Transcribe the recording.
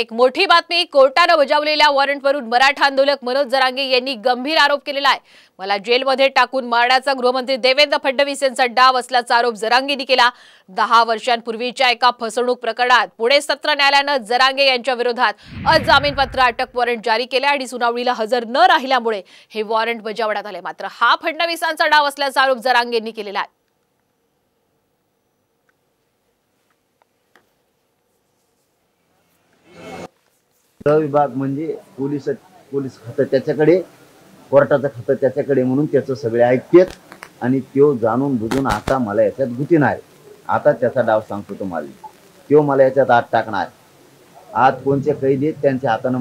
एक मोठी बातमी कोर्टानं बजावलेल्या वॉरंटवरून मराठा आंदोलक मनोज जरांगे यांनी गंभीर आरोप केलेला आहे. मला जेलमध्ये टाकून मारण्याचा गृहमंत्री देवेंद्र फडणवीस यांचा डाव असल्याचा आरोप जरांगेंनी केला. दहा वर्षांपूर्वीच्या एका फसवणूक प्रकरणात पुणे सत्र न्यायालयानं जरांगे यांच्या विरोधात अजामीनपत्र अटक वॉरंट जारी केले आणि सुनावणीला हजर न राहिल्यामुळे हे वॉरंट बजावण्यात आले मात्र हा फडणवीसांचा डाव असल्याचा आरोप जरांगेंनी केलेला आहे. विभाग म्हणजे पोलीस पोलीस खातं त्याच्याकडे कोर्टाचं खातं त्याच्याकडे म्हणून त्याचं सगळे ऐकतेत आणि त्यो जाणून बुजून आता मला याच्यात गुती नाही. आता त्याचा डाव सांगतो तुम्हाला. त्यो मला याच्यात आत टाकणार. आत कोणते कैदी आहेत त्यांच्या हातानं